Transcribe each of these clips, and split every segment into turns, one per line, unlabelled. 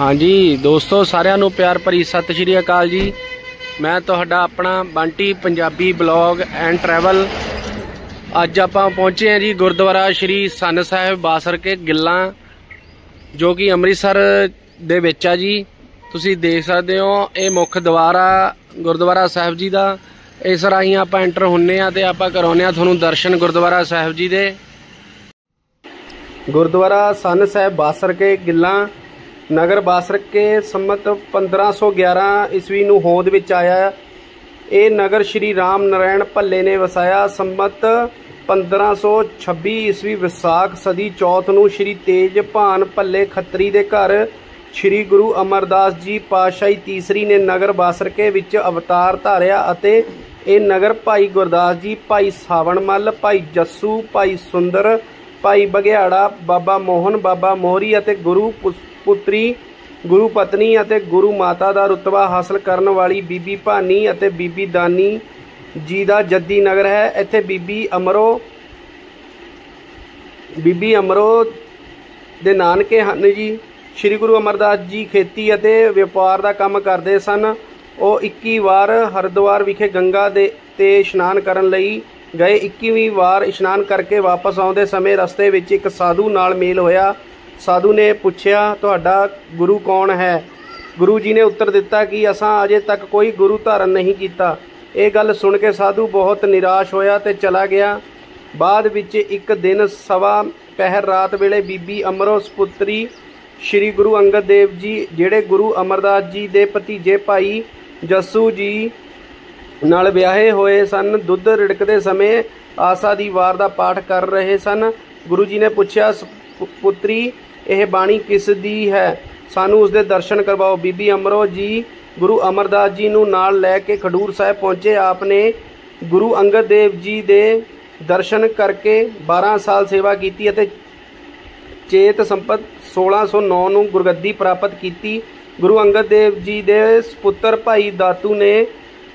ਹਾਂਜੀ, ਦੋਸਤੋ, ਸਾਰਿਆਂ ਨੂੰ ਪਿਆਰ ਭਰੀ ਸਤਿ ਸ਼੍ਰੀ ਅਕਾਲ ਜੀ। ਮੈਂ ਤੁਹਾਡਾ ਆਪਣਾ Bunty Punjabi blog and travel. ਅੱਜ ਆਪਾਂ ਪਹੁੰਚੇ ਹਾਂ ਜੀ ਗੁਰਦੁਆਰਾ ਸ਼੍ਰੀ ਸੰਨ ਸਾਹਿਬ ਬਾਸਰ ਕੇ ਗਿੱਲਾਂ, ਜੋ ਕਿ ਅੰਮ੍ਰਿਤਸਰ ਦੇ ਵਿੱਚ ਆ ਜੀ। ਤੁਸੀਂ ਦੇਖ ਸਕਦੇ ਹੋ, ਇਹ ਮੁੱਖ ਦਵਾਰ ਆ ਗੁਰਦੁਆਰਾ ਸਾਹਿਬ ਜੀ ਦਾ। ਇਸ ਰਾਹੀਂ ਆਪਾਂ ਐਂਟਰ ਹੁੰਨੇ ਆ ਤੇ ਆਪਾਂ ਕਰਾਉਨੇ ਆ ਤੁਹਾਨੂੰ ਦਰਸ਼ਨ ਗੁਰਦੁਆਰਾ ਸਾਹਿਬ ਜੀ ਦੇ। ਗੁਰਦੁਆਰਾ ਸੰਨ ਸਾਹਿਬ ਬਾਸਰ ਕੇ ਗਿੱਲਾਂ ਨਗਰ ਬਾਸਰਕੇ ਸੰਮਤ 1511 ਈਸਵੀ ਨੂੰ ਹੋਂਦ ਵਿੱਚ ਆਇਆ। ਇਹ ਨਗਰ ਸ਼੍ਰੀ ਰਾਮ ਨਰਾਇਣ ਭੱਲੇ ਨੇ ਵਸਾਇਆ। ਸੰਮਤ 1526 ਈਸਵੀ ਵਿਸਾਖ ਸਦੀ ਚੌਥ ਨੂੰ ਸ਼੍ਰੀ ਤੇਜ ਭਾਨ ਭੱਲੇ ਖੱਤਰੀ ਦੇ ਘਰ ਸ਼੍ਰੀ ਗੁਰੂ ਅਮਰਦਾਸ ਜੀ ਪਾਤਸ਼ਾਹੀ ਤੀਸਰੀ ਨੇ ਨਗਰ ਬਾਸਰਕੇ ਵਿੱਚ ਅਵਤਾਰ ਧਾਰਿਆ ਅਤੇ ਇਹ ਨਗਰ ਭਾਈ ਗੁਰਦਾਸ ਜੀ, ਭਾਈ ਸਾਵਣਮੱਲ ਭਾਈ ਜੱਸੂ, ਭਾਈ ਸੁੰਦਰ, ਭਾਈ ਬਗਿਆੜਾ ਬਾਬਾ ਮੋਹਨ, ਬਾਬਾ ਮੋਹਰੀ ਅਤੇ ਗੁਰੂ ਪੁੱਤਰੀ, ਗੁਰੂ ਪਤਨੀ ਅਤੇ ਗੁਰੂ ਮਾਤਾ ਦਾ ਰੁਤਬਾ ਹਾਸਲ ਕਰਨ ਵਾਲੀ ਬੀਬੀ ਭਾਨੀ ਅਤੇ ਬੀਬੀ ਦਾਨੀ ਜੀ ਦਾ ਜੱਦੀ ਨਗਰ ਹੈ। ਇੱਥੇ ਬੀਬੀ ਅਮਰੋ ਬੀਬੀ ਅਮਰੋ ਦੇ ਨਾਨਕੇ ਹਨ ਜੀ। ਸ੍ਰੀ ਗੁਰੂ ਅਮਰਦਾਸ ਜੀ ਖੇਤੀ ਅਤੇ ਵਪਾਰ ਦਾ ਕੰਮ ਕਰਦੇ ਸਨ। ਉਹ 21 ਵਾਰ ਹਰਿਦੁਆਰ ਵਿਖੇ ਗੰਗਾ ਦੇ ਤੇ ਇਸ਼ਨਾਨ ਕਰਨ ਲਈ ਗਏ। 21ਵੀਂ ਵਾਰ ਇਸ਼ਨਾਨ ਕਰਕੇ ਵਾਪਸ ਆਉਂਦੇ ਸਮੇਂ ਰਸਤੇ ਵਿੱਚ ਇੱਕ ਸਾਧੂ ਨਾਲ ਮੇਲ ਹੋਇਆ। ਸਾਧੂ ਨੇ ਪੁੱਛਿਆ, ਤੁਹਾਡਾ ਗੁਰੂ ਕੌਣ ਹੈ? ਗੁਰੂ ਜੀ ਨੇ ਉੱਤਰ ਦਿੱਤਾ ਕਿ ਅਸਾਂ ਅਜੇ ਤੱਕ ਕੋਈ ਗੁਰੂ ਧਾਰਨ ਨਹੀਂ ਕੀਤਾ। ਇਹ ਗੱਲ ਸੁਣ ਕੇ ਸਾਧੂ ਬਹੁਤ ਨਿਰਾਸ਼ ਹੋਇਆ ਤੇ ਚਲਾ ਗਿਆ। ਬਾਅਦ ਵਿੱਚ ਇੱਕ ਦਿਨ ਸਵਾ ਪਹਿਰ ਰਾਤ ਵੇਲੇ ਬੀਬੀ ਅਮਰੋ ਸੁਪੁੱਤਰੀ ਸ੍ਰੀ ਗੁਰੂ ਅੰਗਦ ਦੇਵ ਜੀ, ਜਿਹੜੇ ਗੁਰੂ ਅਮਰਦਾਸ ਜੀ ਦੇ ਭਤੀਜੇ ਭਾਈ ਜੱਸੂ ਜੀ ਨਾਲ ਵਿਆਹੇ ਹੋਏ ਸਨ, ਦੁੱਧ ਰਿੜਕਦੇ ਸਮੇਂ ਆਸਾ ਦੀ ਵਾਰ ਦਾ ਪਾਠ ਕਰ ਰਹੇ ਸਨ। ਗੁਰੂ ਜੀ ਨੇ ਪੁੱਛਿਆ ਪੁੱਤਰੀ ਇਹ ਬਾਣੀ ਕਿਸ ਦੀ ਹੈ? ਸਾਨੂੰ ਉਸ ਦੇ ਦਰਸ਼ਨ ਕਰਵਾਓ। ਬੀਬੀ ਅਮਰੋ ਜੀ, ਗੁਰੂ ਅਮਰਦਾਸ ਜੀ ਨੂੰ ਨਾਲ ਲੈ ਕੇ ਖਡੂਰ ਸਾਹਿਬ ਪਹੁੰਚੇ। ਆਪ ਨੇ ਗੁਰੂ ਅੰਗਦ ਦੇਵ ਜੀ ਦੇ ਦਰਸ਼ਨ ਕਰਕੇ 12 ਸਾਲ ਸੇਵਾ ਕੀਤੀ ਅਤੇ ਚੇਤ ਸੰਪਤ 1609 ਨੂੰ ਗੁਰਗੱਦੀ ਪ੍ਰਾਪਤ ਕੀਤੀ। ਗੁਰੂ ਅੰਗਦ ਦੇਵ ਜੀ ਦੇ ਸੁਪੁੱਤਰ ਭਾਈ ਦਾਤੂ ਨੇ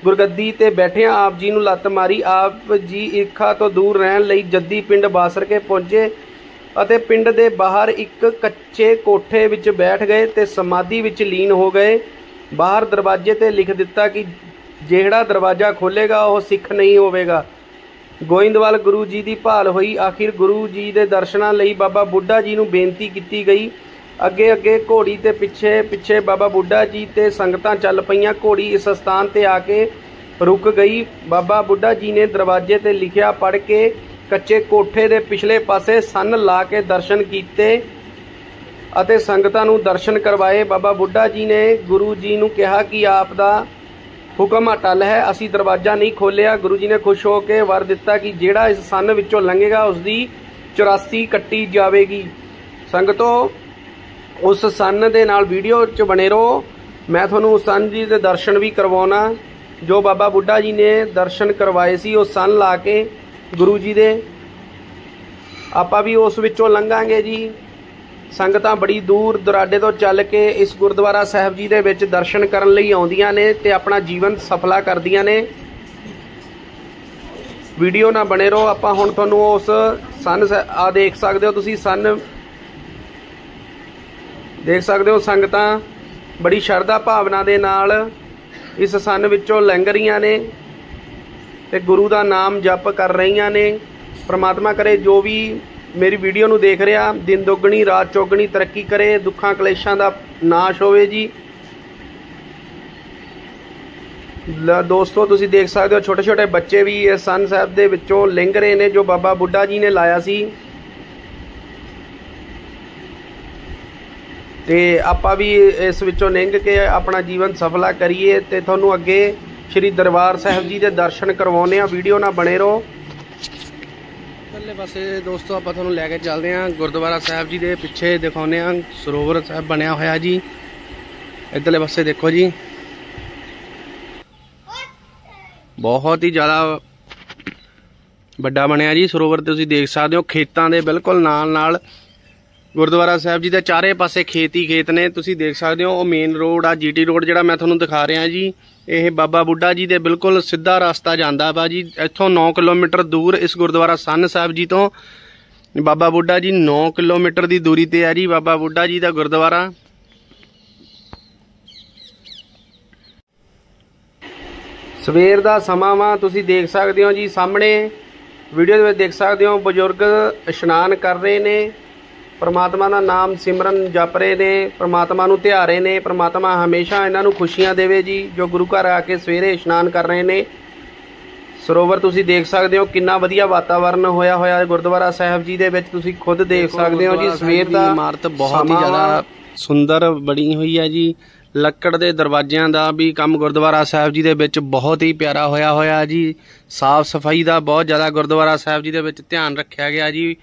ਗੁਰਗੱਦੀ ਤੇ ਬੈਠਿਆਂ ਆਪ ਜੀ ਨੂੰ ਲੱਤ ਮਾਰੀ। ਆਪ ਜੀ ਈਰਖਾ ਤੋਂ ਦੂਰ ਰਹਿਣ ਲਈ ਜੱਦੀ ਪਿੰਡ ਬਾਸਰ ਕੇ ਪਹੁੰਚੇ। ਅਤੇ ਪਿੰਡ ਦੇ ਬਾਹਰ ਇੱਕ ਕੱਚੇ ਕੋਠੇ ਵਿੱਚ ਬੈਠ ਗਏ ਤੇ ਸਮਾਧੀ ਵਿੱਚ ਲੀਨ ਹੋ ਗਏ। ਬਾਹਰ ਦਰਵਾਜ਼ੇ ਤੇ ਲਿਖ ਦਿੱਤਾ ਕਿ ਜਿਹੜਾ ਦਰਵਾਜ਼ਾ ਖੋਲੇਗਾ ਉਹ ਸਿੱਖ ਨਹੀਂ ਹੋਵੇਗਾ। ਗੋਇੰਦਵਾਲ ਗੁਰੂ ਜੀ ਦੀ ਭਾਲ ਹੋਈ। ਆਖਿਰ ਗੁਰੂ ਜੀ ਦੇ ਦਰਸ਼ਨਾਂ ਲਈ ਬਾਬਾ ਬੁੱਢਾ ਜੀ ਨੂੰ ਬੇਨਤੀ ਕੀਤੀ ਗਈ। ਅੱਗੇ ਅੱਗੇ ਘੋੜੀ ਤੇ ਪਿੱਛੇ ਪਿੱਛੇ ਬਾਬਾ ਬੁੱਢਾ ਜੀ ਤੇ ਸੰਗਤਾਂ ਚੱਲ ਪਈਆਂ। ਘੋੜੀ ਇਸ ਸਥਾਨ ਤੇ ਆ ਕੇ ਰੁਕ ਗਈ। ਬਾਬਾ ਬੁੱਢਾ ਜੀ ਨੇ ਦਰਵਾਜ਼ੇ ਤੇ ਲਿਖਿਆ ਪੜ੍ਹ ਕੇ ਕੱਚੇ ਕੋਠੇ ਦੇ ਪਿਛਲੇ ਪਾਸੇ ਸੰਨ ਲਾ ਕੇ ਦਰਸ਼ਨ ਕੀਤੇ ਅਤੇ ਸੰਗਤਾਂ ਨੂੰ ਦਰਸ਼ਨ ਕਰਵਾਏ। ਬਾਬਾ ਬੁੱਢਾ ਜੀ ਨੇ ਗੁਰੂ ਜੀ ਨੂੰ ਕਿਹਾ ਕਿ ਆਪ ਦਾ ਹੁਕਮ ਅਟਲ ਹੈ, ਅਸੀਂ ਦਰਵਾਜ਼ਾ ਨਹੀਂ ਖੋਲਿਆ ਗੁਰੂ ਜੀ ਨੇ ਖੁਸ਼ ਹੋ ਕੇ ਵਰ ਦਿੱਤਾ ਕਿ ਜਿਹੜਾ ਇਸ ਸੰਨ ਵਿੱਚੋਂ ਲੰਘੇਗਾ ਉਸ ਦੀ 84 ਕੱਟੀ ਜਾਵੇਗੀ। ਸੰਗਤੋ, ਉਸ ਸੰਨ ਦੇ ਨਾਲ ਵੀਡੀਓ 'ਚ ਬਣੇ ਰਹੋ। ਮੈਂ ਤੁਹਾਨੂੰ ਉਸ ਸੰਨ ਜੀ ਦੇ ਦਰਸ਼ਨ ਵੀ ਕਰਵਾਉਣਾ। ਜੋ ਬਾਬਾ ਬੁੱਢਾ ਜੀ ਨੇ ਦਰਸ਼ਨ ਕਰਵਾਏ ਸੀ, ਉਹ ਸੰਨ ਲਾ ਕੇ ਗੁਰੂ ਜੀ ਦੇ। ਆਪਾਂ ਵੀ ਉਸ ਵਿੱਚੋਂ ਲੰਘਾਂਗੇ ਜੀ। ਸੰਗਤਾਂ ਬੜੀ ਦੂਰ ਦੁਰਾਡੇ ਤੋਂ ਚੱਲ ਕੇ ਇਸ ਗੁਰਦੁਆਰਾ ਸਾਹਿਬ ਜੀ ਦੇ ਵਿੱਚ ਦਰਸ਼ਨ ਕਰਨ ਲਈ ਆਉਂਦੀਆਂ ਨੇ ਤੇ ਆਪਣਾ ਜੀਵਨ ਸਫਲਾ ਕਰਦੀਆਂ ਨੇ। ਵੀਡੀਓ ਨਾ ਬਣੇ ਰਹੋ, ਆਪਾਂ ਹੁਣ ਤੁਹਾਨੂੰ ਉਸ ਸਨ ਆ ਦੇਖ ਸਕਦੇ ਹੋ ਤੁਸੀਂ ਸਨ। ਦੇਖ ਸਕਦੇ ਹੋ ਸੰਗਤਾਂ ਬੜੀ ਸ਼ਰਧਾ ਭਾਵਨਾ ਦੇ ਨਾਲ ਇਸ ਸੰਨ ਵਿੱਚੋਂ ਲੰਘ ਰਹੀਆਂ ਨੇ। ਤੇ ਗੁਰੂ ਦਾ ਨਾਮ ਜਪ ਕਰ ਰਹੀਆਂ ਨੇ। ਪ੍ਰਮਾਤਮਾ ਕਰੇ ਜੋ ਵੀ ਮੇਰੀ ਵੀਡੀਓ ਨੂੰ ਦੇਖ ਰਿਹਾ, ਦਿਨ ਦੁੱਗਣੀ, ਰਾਤ ਚੌਗਣੀ, ਤਰੱਕੀ ਕਰੇ, ਦੁੱਖਾਂ ਕਲੇਸ਼ਾਂ ਦਾ ਨਾਸ਼ ਹੋਵੇ ਜੀ। ਦੋਸਤੋ, ਤੁਸੀਂ ਦੇਖ ਸਕਦੇ ਹੋ ਛੋਟੇ ਛੋਟੇ ਬੱਚੇ ਵੀ ਇਸ ਸੰਨ ਸਾਹਿਬ ਦੇ ਵਿੱਚੋਂ ਲਿੰਗ ਰਹੇ ਨੇ, ਜੋ ਬਾਬਾ ਬੁੱਢਾ ਜੀ ਨੇ ਲਾਇਆ ਸੀ। ਤੇ ਆਪਾਂ ਵੀ ਇਸ ਵਿੱਚੋਂ ਲੰਘ ਕੇ ਆਪਣਾ ਜੀਵਨ ਸਫਲਾ ਕਰੀਏ ਤੇ ਤੁਹਾਨੂੰ ਅੱਗੇ ਸ਼੍ਰੀ ਦਰਬਾਰ ਸਾਹਿਬ ਜੀ ਦੇ ਦਰਸ਼ਨ ਕਰਵਾਉਨੇ ਆ ਵੀਡੀਓ ਨਾਲ ਬਣੇ ਰਹੋ। ਥੱਲੇ ਪਾਸੇ ਦੋਸਤੋ, ਆਪਾਂ ਤੁਹਾਨੂੰ ਲੈ ਕੇ ਚੱਲਦੇ ਆਂ ਗੁਰਦੁਆਰਾ ਸਾਹਿਬ ਜੀ ਦੇ ਪਿੱਛੇ ਦਿਖਾਉਨੇ ਆਂ ਸਰੋਵਰ ਸਾਹਿਬ ਬਣਿਆ ਹੋਇਆ ਜੀ। ਇਧਰਲੇ ਪਾਸੇ ਦੇਖੋ ਜੀ। ਬਹੁਤ ਹੀ ਜ਼ਿਆਦਾ ਵੱਡਾ ਬਣਿਆ ਜੀ ਸਰੋਵਰ। ਤੇ ਤੁਸੀਂ ਦੇਖ ਸਕਦੇ ਹੋ ਖੇਤਾਂ ਦੇ ਬਿਲਕੁਲ ਨਾਲ ਨਾਲ ਗੁਰਦੁਆਰਾ ਸਾਹਿਬ ਜੀ ਦੇ ਚਾਰੇ ਪਾਸੇ ਖੇਤੀ ਖੇਤ ਨੇ। ਤੁਸੀਂ ਦੇਖ ਸਕਦੇ ਹੋ, ਉਹ ਮੇਨ ਰੋਡ ਆ ਜੀਟੀ ਰੋਡ ਜਿਹੜਾ ਮੈਂ ਤੁਹਾਨੂੰ ਦਿਖਾ ਰਿਹਾ ਜੀ। ਇਹ ਬਾਬਾ ਬੁੱਢਾ ਜੀ ਦੇ ਬਿਲਕੁਲ ਸਿੱਧਾ ਰਸਤਾ ਜਾਂਦਾ ਵਾ ਜੀ। ਇੱਥੋਂ 9 ਕਿਲੋਮੀਟਰ ਦੂਰ ਇਸ ਗੁਰਦੁਆਰਾ ਸੰਨ ਸਾਹਿਬ ਜੀ ਤੋਂ। ਬਾਬਾ ਬੁੱਢਾ ਜੀ 9 ਕਿਲੋਮੀਟਰ ਦੀ ਦੂਰੀ ਤੇ ਆ ਜੀ, ਬਾਬਾ ਬੁੱਢਾ ਜੀ ਦਾ ਗੁਰਦੁਆਰਾ। ਸਵੇਰ ਦਾ ਸਮਾਂ ਵਾ, ਤੁਸੀਂ ਦੇਖ ਸਕਦੇ ਹੋ ਜੀ ਸਾਹਮਣੇ। ਵੀਡੀਓ ਦੇ ਵਿੱਚ ਦੇਖ ਸਕਦੇ ਹੋ, ਬਜ਼ੁਰਗ ਇਸ਼ਨਾਨ ਕਰ ਰਹੇ ਨੇ। ਪ੍ਰਮਾਤਮਾ ਦਾ ਨਾਮ ਸਿਮਰਨ ਜਪ ਰਹੇ ਨੇ ਪ੍ਰਮਾਤਮਾ ਨੂੰ ਧਿਆ ਰਹੇ ਨੇ ਪ੍ਰਮਾਤਮਾ ਹਮੇਸ਼ਾ ਇਹਨਾਂ ਨੂੰ ਖੁਸ਼ੀਆਂ ਦੇਵੇ ਜੀ ਜੋ ਗੁਰੂ ਘਰ ਆ ਕੇ ਸਵੇਰੇ ਇਸ਼ਨਾਨ ਕਰ ਰਹੇ ਨੇ। ਸਰੋਵਰ ਤੁਸੀਂ ਦੇਖ ਸਕਦੇ ਹੋ ਕਿੰਨਾ ਵਧੀਆ ਵਾਤਾਵਰਨ ਹੋਇਆ ਹੋਇਆ ਹੈ ਗੁਰਦੁਆਰਾ ਸਾਹਿਬ ਜੀ ਦੇ ਵਿੱਚ ਤੁਸੀਂ ਖੁਦ ਦੇਖ ਸਕਦੇ ਹੋ ਜੀ ਸਵੇਰ ਦਾ ਇਮਾਰਤ ਬਹੁਤ ਹੀ ਜ਼ਿਆਦਾ ਸੁੰਦਰ ਬਣੀ ਹੋਈ ਹੈ ਜੀ। ਲੱਕੜ ਦੇ ਦਰਵਾਜ਼ਿਆਂ ਦਾ ਵੀ ਕੰਮ ਗੁਰਦੁਆਰਾ ਸਾਹਿਬ ਜੀ ਦੇ ਵਿੱਚ ਬਹੁਤ ਹੀ ਪਿਆਰਾ ਹੋਇਆ ਹੋਇਆ ਜੀ। ਸਾਫ਼ ਸਫ਼ਾਈ ਦਾ ਬਹੁਤ ਜ਼ਿਆਦਾ ਗੁਰਦੁਆਰਾ ਸਾਹਿਬ ਜੀ ਦੇ ਵਿੱਚ ਧਿਆਨ ਰੱਖਿਆ ਗਿਆ ਜੀ।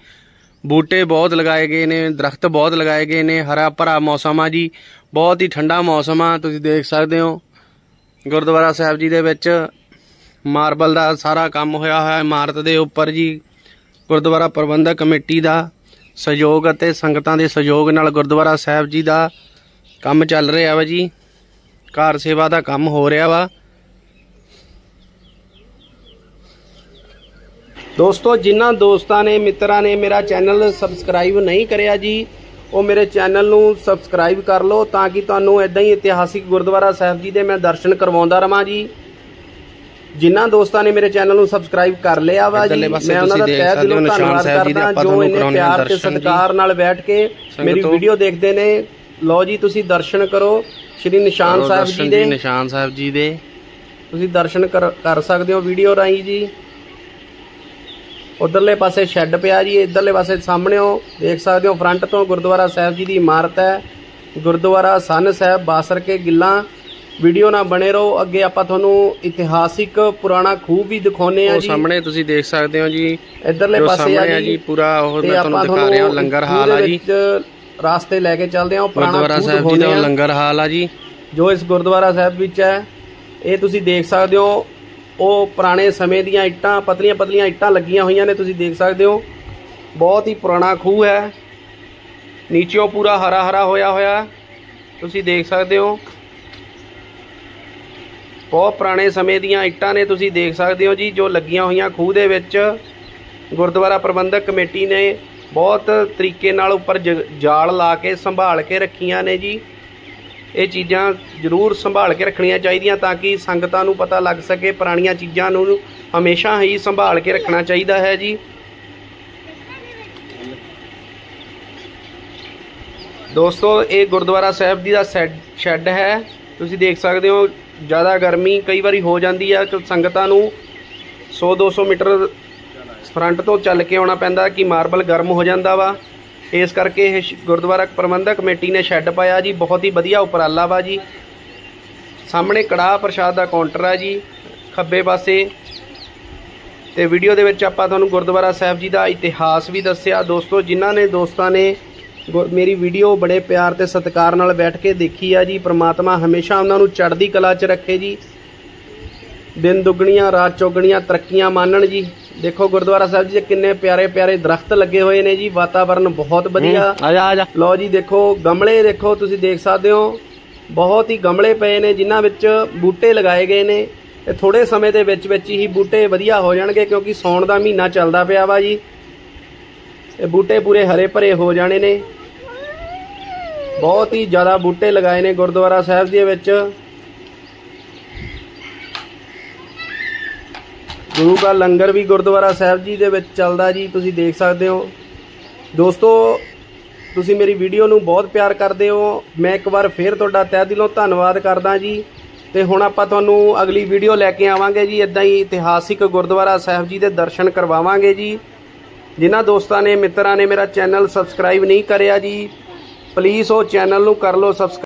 ਬੂਟੇ ਬਹੁਤ ਲਗਾਏ ਗਏ ਨੇ, ਦਰਖਤ ਬਹੁਤ ਲਗਾਏ ਗਏ ਨੇ, ਹਰਾ ਭਰਾ ਮੌਸਮ ਆ ਜੀ। ਬਹੁਤ ਹੀ ਠੰਡਾ ਮੌਸਮ ਆ, ਤੁਸੀਂ ਦੇਖ ਸਕਦੇ ਹੋ। ਗੁਰਦੁਆਰਾ ਸਾਹਿਬ ਜੀ ਦੇ ਵਿੱਚ ਮਾਰਬਲ ਦਾ ਸਾਰਾ ਕੰਮ ਹੋਇਆ ਹੋਇਆ ਇਮਾਰਤ ਦੇ ਉੱਪਰ ਜੀ। ਗੁਰਦੁਆਰਾ ਪ੍ਰਬੰਧਕ ਕਮੇਟੀ ਦਾ ਸਹਿਯੋਗ ਅਤੇ ਸੰਗਤਾਂ ਦੇ ਸਹਿਯੋਗ ਨਾਲ ਗੁਰਦੁਆਰਾ ਸਾਹਿਬ ਜੀ ਦਾ ਕੰਮ ਚੱਲ ਰਿਹਾ ਵਾ ਜੀ। ਕਾਰ ਸੇਵਾ ਦਾ ਕੰਮ ਹੋ ਰਿਹਾ ਵਾ। ਦੋਸਤੋ ਜਿਨ੍ਹਾਂ ਦੋਸਤਾਂ ਨੇ ਮਿੱਤਰਾਂ ਨੇ ਮੇਰਾ ਚੈਨਲ ਸਬਸਕ੍ਰਾਈਬ ਨਹੀਂ ਕਰਿਆ ਜੀ ਉਹ ਮੇਰੇ ਚੈਨਲ ਨੂੰ ਸਬਸਕ੍ਰਾਈਬ ਕਰ ਲਓ ਤਾਂ ਕਿ ਤੁਹਾਨੂੰ ਇਦਾਂ ਹੀ ਇਤਿਹਾਸਿਕ ਗੁਰਦੁਆਰਾ ਸਾਹਿਬ ਜੀ ਦੇ ਮੈਂ ਦਰਸ਼ਨ ਕਰਵਾਉਂਦਾ ਰਵਾਂ ਜੀ। ਜਿਨ੍ਹਾਂ ਦੋਸਤਾਂ ਨੇ ਮੇਰੇ ਚੈਨਲ ਨੂੰ ਸਬਸਕ੍ਰਾਈਬ ਕਰ ਲਿਆ ਵਾ ਜੀ ਮੈਂ ਉਹਨਾਂ ਦਾ ਤਹਿ ਦਿਲੋਂ ਧੰਨਵਾਦ ਕਰਦਾ ਜੋ
ਹਾਂ
ਪਿਆਰ ਤੇ। ਸਤਿਕਾਰ ਨਾਲ ਬੈਠ ਕੇ ਮੇਰੀ। ਵੀਡੀਓ ਦੇਖਦੇ ਨੇ। ਲਓ ਜੀ ਤੁਸੀਂ ਦਰਸ਼ਨ ਕਰੋ ਸ਼੍ਰੀ ਨਿਸ਼ਾਨ ਸਾਹਿਬ ਜੀ ਦੇ।
ਨਿਸ਼ਾਨ ਸਾਹਿਬ ਜੀ ਦੇ।
ਤੁਸੀਂ ਦਰਸ਼ਨ ਕਰ ਕਰ ਸਕਦੇ ਹੋ ਵੀਡੀਓ ਰਾਹੀਂ ਜੀ। ਉਧਰਲੇ ਪਾਸੇ ਸ਼ੈੱਡ ਪਿਆ ਜੀ ਇਧਰਲੇ ਪਾਸੇ ਸਾਹਮਣੇਓ ਦੇਖ ਸਕਦੇ ਹੋ ਫਰੰਟ ਤੋਂ ਗੁਰਦੁਆਰਾ ਸਾਹਿਬ ਜੀ ਦੀ ਇਮਾਰਤ ਹੈ। ਗੁਰਦੁਆਰਾ ਸੰਨ ਸਾਹਿਬ ਬਾਸਰ ਕੇ ਗਿੱਲਾਂ। ਵੀਡੀਓ ਨਾਲ ਬਣੇ ਰਹੋ। ਅੱਗੇ ਆਪਾਂ ਤੁਹਾਨੂੰ ਇਤਿਹਾਸਿਕ ਪੁਰਾਣਾ ਖੂਹ ਵੀ ਦਿਖਾਉਨੇ ਆ
ਉਹ
ਜੀ।
ਸਾਹਮਣੇ ਤੁਸੀਂ ਦੇਖ ਸਕਦੇ ਹੋ ਜੀ।
ਇਧਰਲੇ ਪਾਸੇ ਆ
ਸਾਹਮਣੇ
ਜੀ।
ਪੂਰਾ ਉਹ ਮੈਂ ਤੁਹਾਨੂੰ ਦਿਖਾ ਰਿਹਾ ਲੰਗਰ ਹਾਲ ਆ ਜੀ।
ਰਾਸਤੇ ਲੈ ਕੇ ਚੱਲਦੇ ਆ ਉਹ ਪੁਰਾਣਾ
ਗੁਰਦੁਆਰਾ ਸਾਹਿਬ ਜੀ ਦਾ ਲੰਗਰ ਹਾਲ ਆ ਜੀ।
ਜੋ ਇਸ ਗੁਰਦੁਆਰਾ ਸਾਹਿਬ ਵਿੱਚ ਹੈ ਇਹ ਤੁਸੀਂ ਦੇਖ ਸਕਦੇ ਹੋ ਉਹ ਪੁਰਾਣੇ ਸਮੇਂ ਦੀਆਂ ਇੱਟਾਂ, ਪਤਲੀਆਂ ਪਤਲੀਆਂ ਇੱਟਾਂ ਲੱਗੀਆਂ ਹੋਈਆਂ ਨੇ, ਤੁਸੀਂ ਦੇਖ ਸਕਦੇ ਹੋ। ਬਹੁਤ ਹੀ ਪੁਰਾਣਾ ਖੂਹ ਹੈ। ਨੀਚਿਓਂ ਪੂਰਾ ਹਰਾ ਹਰਾ ਹੋਇਆ ਹੋਇਆ ਤੁਸੀਂ ਦੇਖ ਸਕਦੇ ਹੋ। ਬਹੁਤ ਪੁਰਾਣੇ ਸਮੇਂ ਦੀਆਂ ਇੱਟਾਂ ਨੇ, ਤੁਸੀਂ ਦੇਖ ਸਕਦੇ ਹੋ ਜੀ, ਜੋ ਲੱਗੀਆਂ ਹੋਈਆਂ ਖੂਹ ਦੇ ਵਿੱਚ। ਗੁਰਦੁਆਰਾ ਪ੍ਰਬੰਧਕ ਕਮੇਟੀ ਨੇ ਬਹੁਤ ਤਰੀਕੇ ਨਾਲ ਉੱਪਰ ਜ- ਜਾਲ ਲਾ ਕੇ, ਸੰਭਾਲ ਕੇ ਰੱਖੀਆਂ ਨੇ ਜੀ। ਇਹ ਚੀਜ਼ਾਂ ਜ਼ਰੂਰ ਸੰਭਾਲ ਕੇ ਰੱਖਣੀਆਂ ਚਾਹੀਦੀਆਂ ਤਾਂ ਕਿ ਸੰਗਤਾਂ ਨੂੰ ਪਤਾ ਲੱਗ ਸਕੇ। ਪੁਰਾਣੀਆਂ ਚੀਜ਼ਾਂ ਨੂੰ ਹਮੇਸ਼ਾ ਹੀ ਸੰਭਾਲ ਕੇ ਰੱਖਣਾ ਚਾਹੀਦਾ ਹੈ ਜੀ। ਦੋਸਤੋ, ਇਹ ਗੁਰਦੁਆਰਾ ਸਾਹਿਬ ਜੀ ਦਾ ਸੈਡ- ਸ਼ੈੱਡ ਹੈ। ਤੁਸੀਂ ਦੇਖ ਸਕਦੇ ਹੋ, ਜ਼ਿਆਦਾ ਗਰਮੀ ਕਈ ਵਾਰੀ ਹੋ ਜਾਂਦੀ ਹੈ। ਸੰਗਤਾਂ ਨੂੰ 100 200 ਮੀਟਰ ਫਰੰਟ ਤੋਂ ਚੱਲ ਕੇ ਆਉਣਾ ਪੈਂਦਾ ਕਿ ਮਾਰਬਲ ਗਰਮ ਹੋ ਜਾਂਦਾ ਵਾ। ਇਸ ਕਰਕੇ ਇਹ ਸ਼- ਗੁਰਦੁਆਰਾ ਪ੍ਰਬੰਧਕ ਕਮੇਟੀ ਨੇ ਸ਼ੈੱਡ ਪਾਇਆ ਜੀ, ਬਹੁਤ ਹੀ ਵਧੀਆ ਉਪਰਾਲਾ ਵਾ ਜੀ। ਸਾਹਮਣੇ ਕੜਾਹ ਪ੍ਰਸ਼ਾਦ ਦਾ ਕਾਊਂਟਰ ਆ ਜੀ, ਖੱਬੇ ਪਾਸੇ। ਤੇ ਵੀਡੀਓ ਦੇ ਵਿੱਚ ਆਪਾਂ ਤੁਹਾਨੂੰ ਗੁਰਦੁਆਰਾ ਸਾਹਿਬ ਜੀ ਦਾ ਇਤਿਹਾਸ ਵੀ ਦੱਸਿਆ। ਦੋਸਤੋ, ਜਿਨ੍ਹਾਂ ਨੇ ਦੋਸਤਾਂ ਨੇ ਗੁਰ- ਮੇਰੀ ਵੀਡੀਓ ਬੜੇ ਪਿਆਰ ਤੇ ਸਤਿਕਾਰ ਨਾਲ ਬੈਠ ਕੇ ਦੇਖੀ ਆ ਜੀ। ਪ੍ਰਮਾਤਮਾ ਹਮੇਸ਼ਾ ਉਹਨਾਂ ਨੂੰ ਚੜ੍ਹਦੀ ਕਲਾ 'ਚ ਰੱਖੇ ਜੀ। ਦਿਨ ਦੁੱਗਣੀਆਂ, ਰਾਤ ਚੌਗਣੀਆਂ ਤਰੱਕੀਆਂ ਮਾਨਣ ਜੀ। ਦੇਖੋ ਗੁਰਦੁਆਰਾ ਸਾਹਿਬ ਜੀ ਕਿੰਨੇ ਪਿਆਰੇ ਪਿਆਰੇ ਦਰਖਤ ਲੱਗੇ ਹੋਏ ਨੇ ਜੀ ਵਾਤਾਵਰਨ ਬਹੁਤ ਵਧੀਆ।
ਆ ਜਾ ਆ ਜਾ।
ਲਓ ਜੀ ਦੇਖੋ ਗਮਲੇ ਦੇਖੋ ਤੁਸੀਂ ਦੇਖ ਸਕਦੇ ਹੋ। ਬਹੁਤ ਹੀ ਗਮਲੇ ਪਏ ਨੇ ਜਿਨ੍ਹਾਂ ਵਿੱਚ ਬੂਟੇ ਲਗਾਏ ਗਏ ਨੇ। ਤੇ ਥੋੜੇ ਸਮੇਂ ਦੇ ਵਿੱਚ ਵਿੱਚ ਹੀ ਬੂਟੇ ਵਧੀਆ ਹੋ ਜਾਣਗੇ ਕਿਉਂਕਿ ਸੌਣ ਦਾ ਮਹੀਨਾ ਚੱਲਦਾ ਪਿਆ ਵਾ ਜੀ। ਇਹ ਬੂਟੇ ਪੂਰੇ ਹਰੇ ਭਰੇ ਹੋ ਜਾਣੇ ਨੇ। ਬਹੁਤ ਹੀ ਜ਼ਿਆਦਾ ਬੂਟੇ ਲਗਾਏ ਨੇ ਗੁਰਦੁਆਰਾ ਸਾਹਿਬ ਦੇ ਵਿੱਚ। ਗੁਰੂ ਦਾ ਲੰਗਰ ਵੀ ਗੁਰਦੁਆਰਾ ਸਾਹਿਬ ਜੀ ਦੇ ਵਿੱਚ ਚੱਲਦਾ ਜੀ, ਤੁਸੀਂ ਦੇਖ ਸਕਦੇ ਹੋ। ਦੋਸਤੋ, ਤੁਸੀਂ ਮੇਰੀ ਵੀਡੀਓ ਨੂੰ ਬਹੁਤ ਪਿਆਰ ਕਰਦੇ ਹੋ। ਮੈਂ ਇੱਕ ਵਾਰ ਫੇਰ ਤੁਹਾਡਾ ਤਹਿ ਦਿਲੋਂ ਧੰਨਵਾਦ ਕਰਦਾ ਜੀ। ਤੇ ਹੁਣ ਆਪਾਂ ਤੁਹਾਨੂੰ ਅਗਲੀ ਵੀਡੀਓ ਲੈ ਕੇ ਆਵਾਂਗੇ ਜੀ। ਇਦਾਂ ਹੀ ਇਤਿਹਾਸਿਕ ਗੁਰਦੁਆਰਾ ਸਾਹਿਬ ਜੀ ਦੇ ਦਰਸ਼ਨ ਕਰਵਾਵਾਂਗੇ ਜੀ। ਜਿਨ੍ਹਾਂ ਦੋਸਤਾਂ ਨੇ, ਮਿੱਤਰਾਂ ਨੇ ਮੇਰਾ ਚੈਨਲ ਸਬਸਕ੍ਰਾਈਬ ਨਹੀਂ ਕਰਿਆ ਜੀ ਪਲੀਜ਼ ਉਹ ਚੈਨਲ ਨੂੰ ਕਰ ਲਓ ਸਬਸਕ੍ਰਾਈਬ